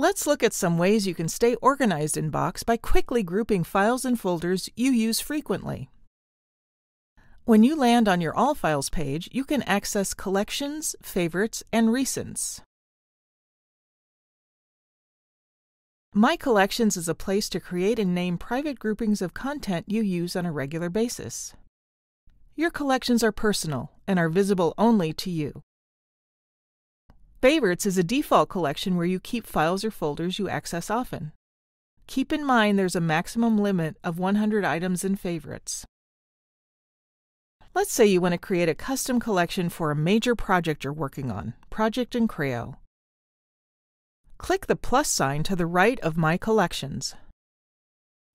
Let's look at some ways you can stay organized in Box by quickly grouping files and folders you use frequently. When you land on your All Files page, you can access Collections, Favorites, and Recents. My Collections is a place to create and name private groupings of content you use on a regular basis. Your collections are personal and are visible only to you. Favorites is a default collection where you keep files or folders you access often. Keep in mind there's a maximum limit of 100 items in Favorites. Let's say you want to create a custom collection for a major project you're working on, Project in Creo. Click the plus sign to the right of My Collections.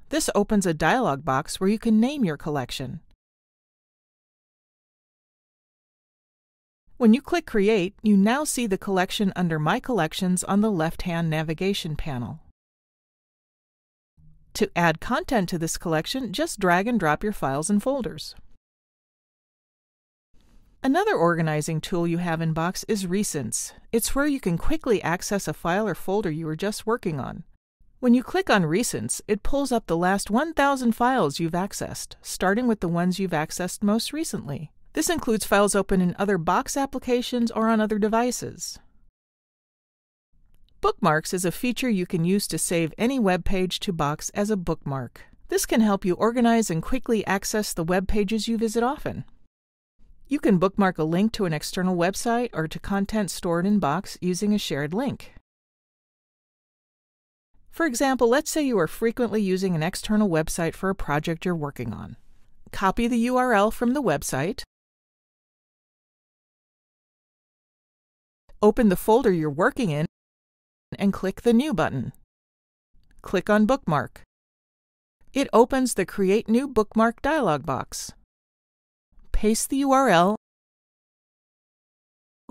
This opens a dialog box where you can name your collection. When you click Create, you now see the collection under My Collections on the left-hand navigation panel. To add content to this collection, just drag and drop your files and folders. Another organizing tool you have in Box is Recents. It's where you can quickly access a file or folder you were just working on. When you click on Recents, it pulls up the last 1,000 files you've accessed, starting with the ones you've accessed most recently. This includes files open in other Box applications or on other devices. Bookmarks is a feature you can use to save any web page to Box as a bookmark. This can help you organize and quickly access the web pages you visit often. You can bookmark a link to an external website or to content stored in Box using a shared link. For example, let's say you are frequently using an external website for a project you're working on. Copy the URL from the website Open the folder you're working in and click the New button. Click on Bookmark. It opens the Create New Bookmark dialog box. Paste the URL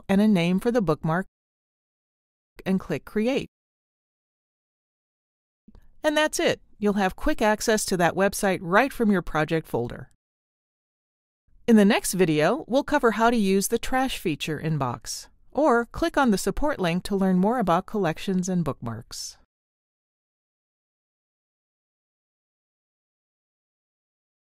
and a name for the bookmark and click Create. And that's it. You'll have quick access to that website right from your project folder. In the next video, we'll cover how to use the trash feature in Box or click on the support link to learn more about collections and bookmarks.